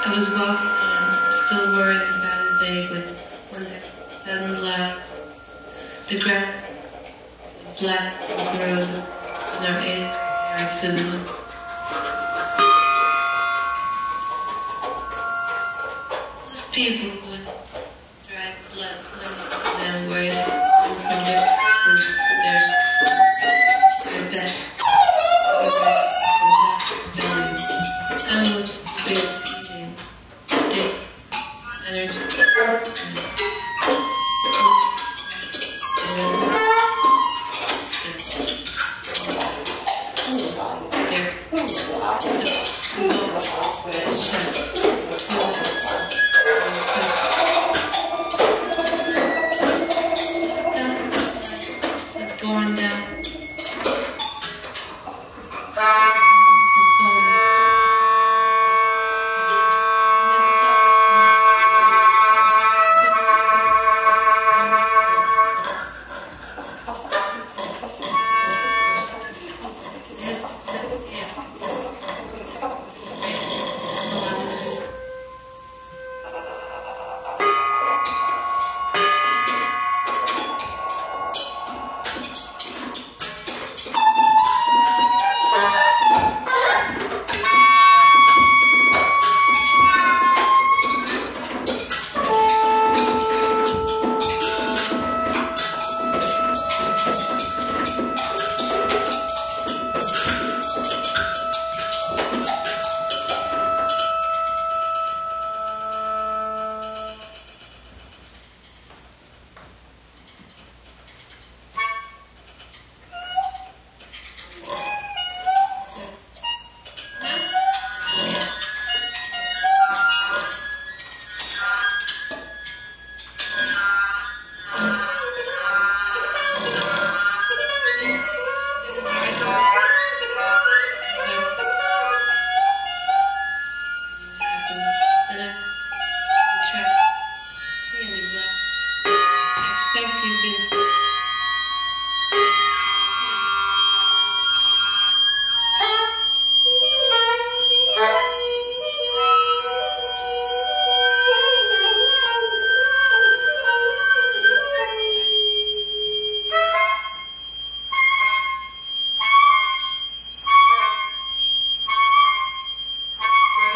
I was walking and um, still worried about the day, but when the sun the ground black and rose. and our egg are sizzling. These people with dried blood, none of. Салютик.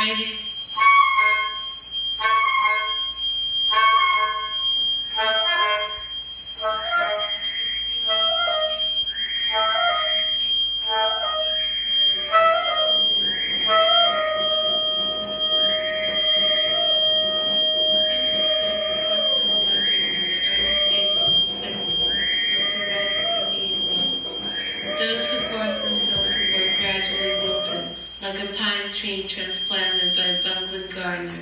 already a pine tree transplanted by Bunglin Gardner.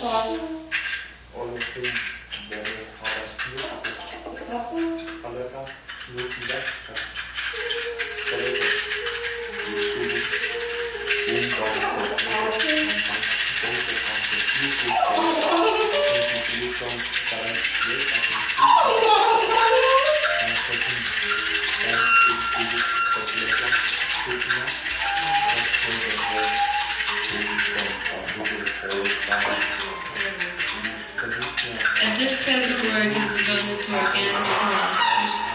Fahren und ich bin sehr fahrbar mit Paletta, nur die Werkstatt. Paletta. Thank you. And this present work is devoted to organic plants.